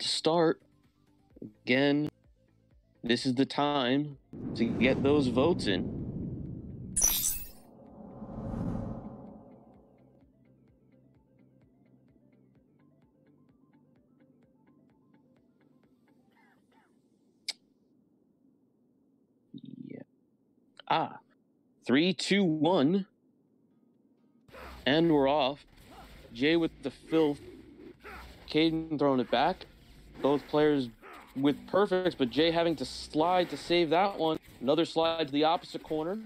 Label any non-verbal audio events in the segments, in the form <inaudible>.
to start. Again, this is the time to get those votes in. Yeah. Ah, three, two, one, and we're off. Jay with the filth. Caden throwing it back. Both players with perfects, but Jay having to slide to save that one. Another slide to the opposite corner.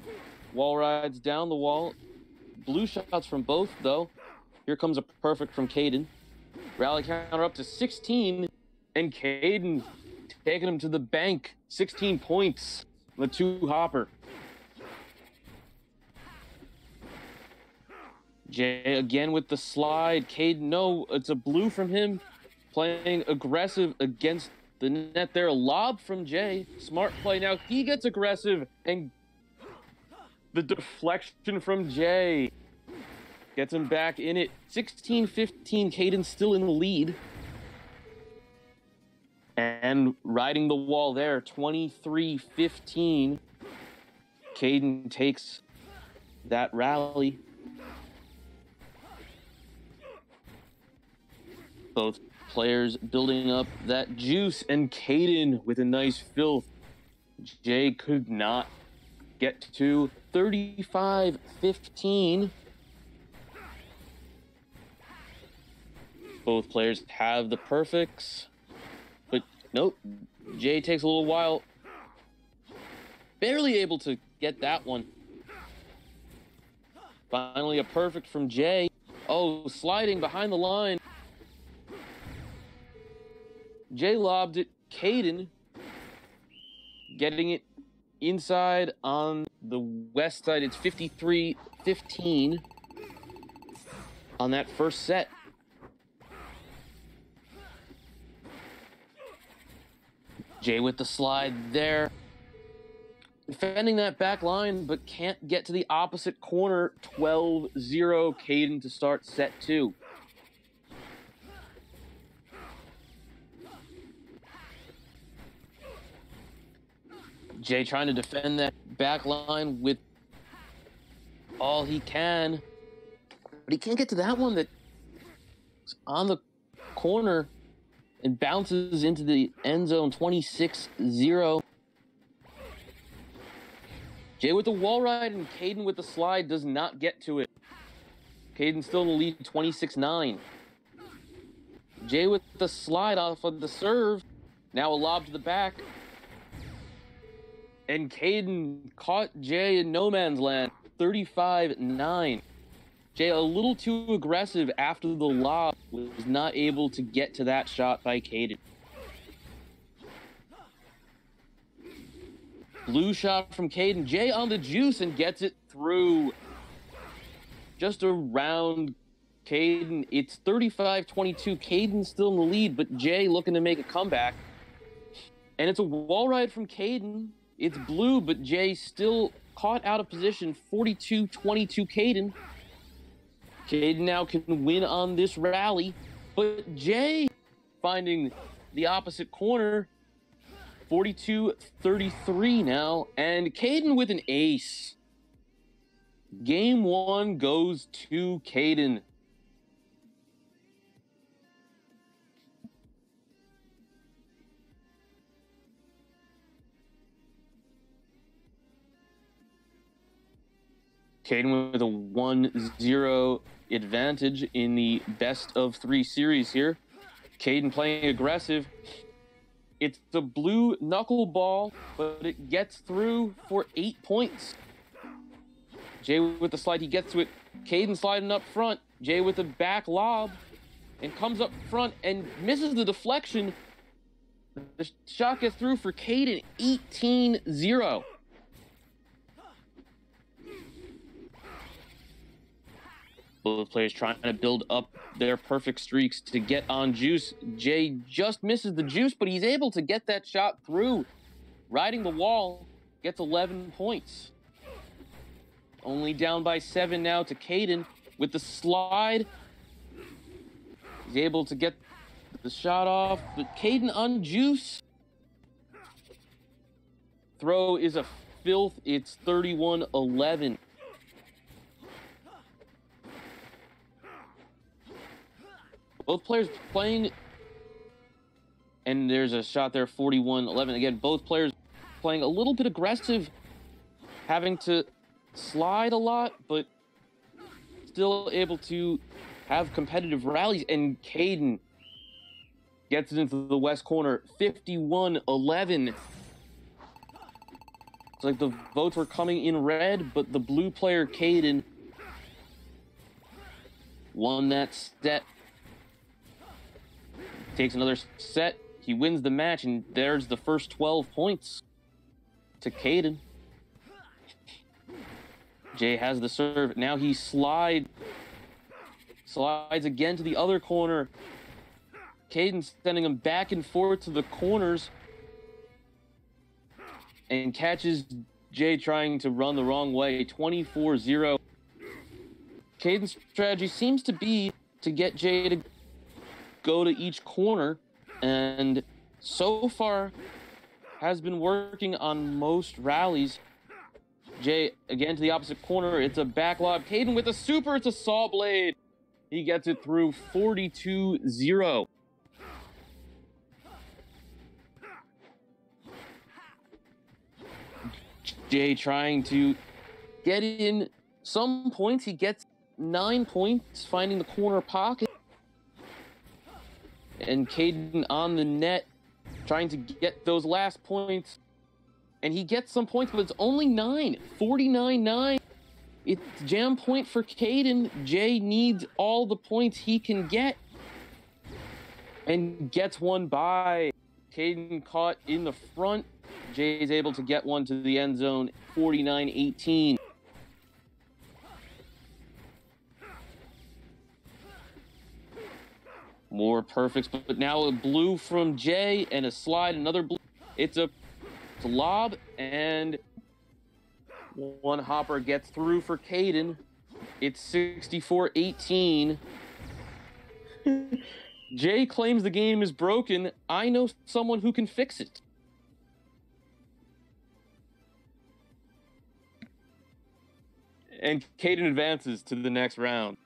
Wall rides down the wall. Blue shots from both, though. Here comes a perfect from Caden. Rally counter up to 16, and Caden taking him to the bank. 16 points. The two hopper. Jay again with the slide. Caden, no, it's a blue from him. Playing aggressive against the net there. Lob from Jay. Smart play. Now he gets aggressive and the deflection from Jay gets him back in it. 16 15. Caden still in the lead. And riding the wall there. 23 15. Caden takes that rally. Both players building up that juice, and Caden with a nice filth. Jay could not get to 35 15. Both players have the perfects, but nope. Jay takes a little while. Barely able to get that one. Finally, a perfect from Jay. Oh, sliding behind the line. Jay lobbed it. Caden getting it inside on the west side. It's 53 15 on that first set. Jay with the slide there. Defending that back line, but can't get to the opposite corner. 12 0 Caden to start set two. Jay trying to defend that back line with all he can. But he can't get to that one that's on the corner and bounces into the end zone 26 0. Jay with the wall ride and Caden with the slide does not get to it. Caden still in the lead 26 9. Jay with the slide off of the serve. Now a lob to the back. And Caden caught Jay in no man's land 35 9. Jay, a little too aggressive after the lob, was not able to get to that shot by Caden. Blue shot from Caden. Jay on the juice and gets it through. Just around Caden. It's 35 22. Caden still in the lead, but Jay looking to make a comeback. And it's a wall ride from Caden. It's blue, but Jay still caught out of position. 42 22 Caden. Caden now can win on this rally, but Jay finding the opposite corner. 42 33 now, and Caden with an ace. Game one goes to Caden. Caden with a 1 0 advantage in the best of three series here. Caden playing aggressive. It's the blue knuckleball, but it gets through for eight points. Jay with the slide, he gets to it. Caden sliding up front. Jay with the back lob and comes up front and misses the deflection. The shot gets through for Caden 18 0. Both players trying to build up their perfect streaks to get on juice. Jay just misses the juice, but he's able to get that shot through. Riding the wall, gets 11 points. Only down by seven now to Caden with the slide. He's able to get the shot off, but Caden on juice. Throw is a filth. It's 31 11. Both players playing, and there's a shot there 41 11. Again, both players playing a little bit aggressive, having to slide a lot, but still able to have competitive rallies. And Caden gets it into the west corner 51 11. It's like the votes were coming in red, but the blue player, Caden, won that set. Takes another set. He wins the match, and there's the first 12 points to Caden. Jay has the serve. Now he slide slides again to the other corner. Caden sending him back and forth to the corners and catches Jay trying to run the wrong way. 24 0. Caden's strategy seems to be to get Jay to go to each corner, and so far has been working on most rallies. Jay again to the opposite corner. It's a back lob. Caden with a super. It's a saw blade. He gets it through 42 0. Jay trying to get in some points. He gets nine points, finding the corner pocket. And Caden on the net, trying to get those last points. And he gets some points, but it's only nine. 49 9. It's jam point for Caden. Jay needs all the points he can get. And gets one by. Caden caught in the front. Jay is able to get one to the end zone 49 18. More perfects, but now a blue from Jay and a slide, another blue. It's a, it's a lob, and one hopper gets through for Caden. It's 64 18. <laughs> Jay claims the game is broken. I know someone who can fix it. And Caden advances to the next round.